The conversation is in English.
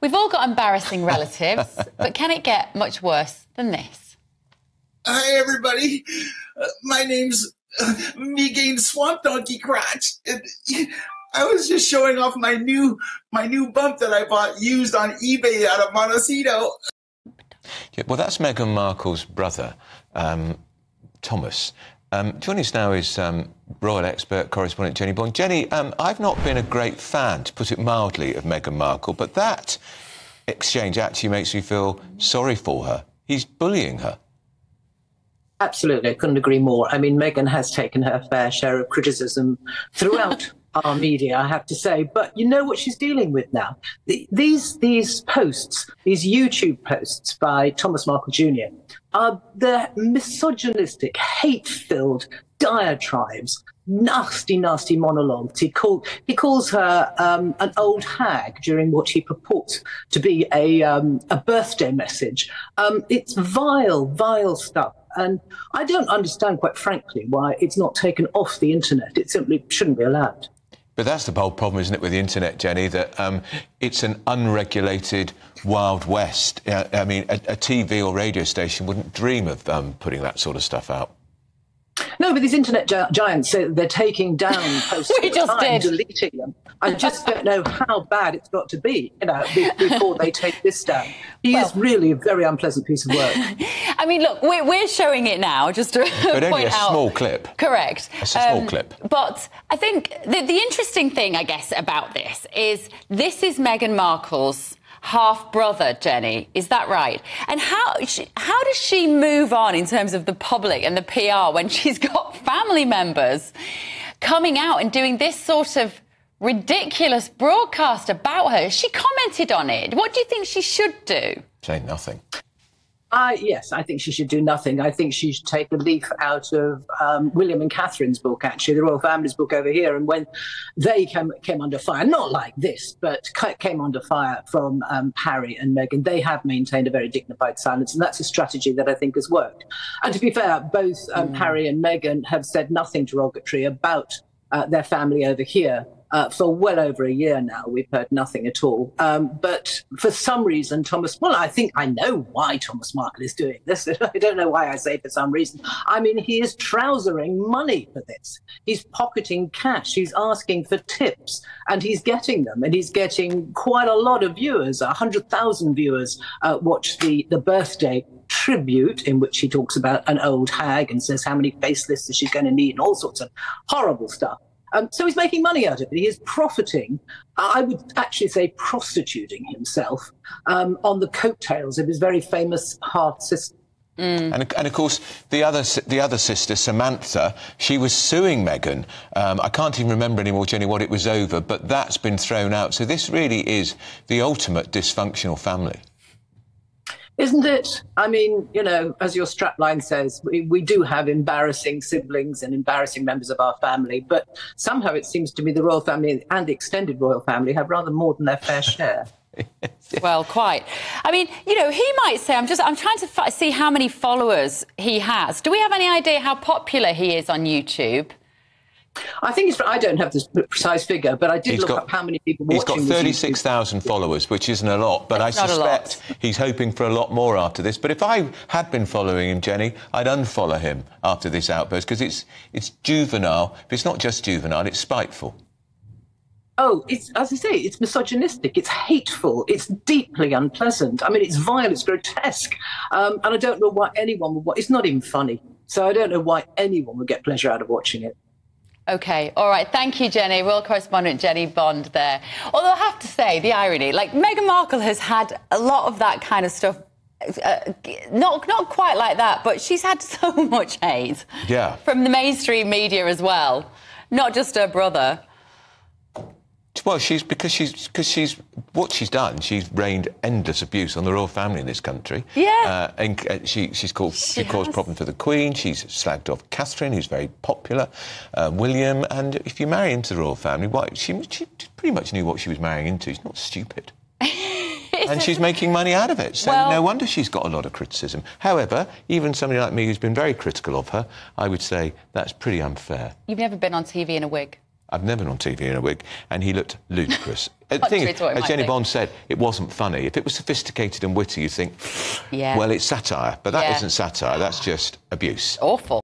We've all got embarrassing relatives, but can it get much worse than this? Hi, everybody. Uh, my name's uh, Megan Swamp Donkey Crotch. And, I was just showing off my new my new bump that I bought used on eBay out of Montecito. Yeah, well, that's Meghan Markle's brother, um, Thomas. Um, joining us now is um, royal expert correspondent Jennie Bond. Jennie, um, I've not been a great fan, to put it mildly, of Meghan Markle, but that exchange actually makes me feel sorry for her. He's bullying her. Absolutely, I couldn't agree more. I mean, Meghan has taken her fair share of criticism throughout our media, I have to say. But you know what she's dealing with now. The, these these posts, these YouTube posts by Thomas Markle Jr. are the misogynistic, hate-filled diatribes, nasty, nasty monologues. He called he calls her um, an old hag during what he purports to be a um, a birthday message. Um, it's vile, vile stuff. And I don't understand, quite frankly, why it's not taken off the internet. It simply shouldn't be allowed. But that's the whole problem, isn't it, with the internet, Jennie? That um, it's an unregulated wild west. Uh, I mean, a, a, TV or radio station wouldn't dream of um, putting that sort of stuff out. No, but these internet gi- giants say they're taking down posts we just time, did. deleting them. I just don't know how bad it's got to be, you know, be- before they take this down. He Well- is really a very unpleasant piece of work. I mean, look, we're, we're showing it now just to But only point a out. small clip. Correct. Um, It's a small clip. But I think the, the interesting thing, I guess, about this is this is Meghan Markle's half brother, Jennie. Is that right? And how how does she move on in terms of the public and the PR when she's got family members coming out and doing this sort of ridiculous broadcast about her? She commented on it. What do you think she should do? Say nothing. I, yes, I think she should do nothing. I think she should take a leaf out of um, William and Catherine's book, actually, the royal family's book over here. And when they came, came under fire, not like this, but came under fire from um, Harry and Meghan, they have maintained a very dignified silence. And that's a strategy that I think has worked. And to be fair, both um, Harry and Meghan have said nothing derogatory about uh, their family over here. Uh, for well over a year now, we've heard nothing at all. Um, but for some reason, Thomas, well, I think I know why Thomas Markle is doing this. I don't know why I say for some reason. I mean, he is trousering money for this. He's pocketing cash. He's asking for tips and he's getting them. And he's getting quite a lot of viewers. 100,000 viewers uh, watch the, the birthday tribute in which he talks about an old hag and says how many facelifts is she going to need and all sorts of horrible stuff. Um, so he's making money out of it. He is profiting, I would actually say prostituting himself um, on the coattails of his very famous half sister. And, and of course, the other the other sister, Samantha, she was suing Meghan. Um, I can't even remember anymore, Jennie, what it was over, but that's been thrown out. So this really is the ultimate dysfunctional family. Isn't it? I mean, you know, as your strapline says, we, we do have embarrassing siblings and embarrassing members of our family, but somehow it seems to me the royal family and the extended royal family have rather more than their fair share. Well, quite. I mean, you know, he might say, I'm just, I'm trying to fi- see how many followers he has. Do we have any idea how popular he is on YouTube? I think it's, I don't have this precise figure, but I did He's look got- up how many people He's watching got this YouTube. 36,000 followers, which isn't a lot, but That's I not a lot. suspect he's hoping for a lot more after this. But if I had been following him, Jennie, I'd unfollow him after this outburst because it's, it's juvenile. But it's not just juvenile, it's spiteful. Oh, it's as I say, it's misogynistic, it's hateful, it's deeply unpleasant. I mean, it's vile, it's grotesque, um, and I don't know why anyone would. wa- It's not even funny, so I don't know why anyone would get pleasure out of watching it. Okay, all right. Thank you, Jennie. Royal correspondent Jennie Bond there. Although I have to say, the irony, like Meghan Markle has had a lot of that kind of stuff. Uh, not not quite like that, but she's had so much hate Yeah. from the mainstream media as well, not just her brother. Well, she's because she's because she's what she's done. She's rained endless abuse on the royal family in this country. Yeah. uh, and uh, she she's called she, caused problems for the Queen. She's slagged off Catherine, who's very popular, uh, William. And if you marry into the royal family, why she she pretty much knew what she was marrying into. She's not stupid. and she's making money out of it. So Well- no wonder she's got a lot of criticism. However, even somebody like me who's been very critical of her, I would say that's pretty unfair. You've never been on TV in a wig. I've never been on TV in a wig, and he looked ludicrous uh, the thing is, to what it as Jennie think. Bond said, it wasn't funny. If it was sophisticated and witty, you'd think, Yeah. well, it's satire. But that Yeah. not satire. That's just abuse. Awful.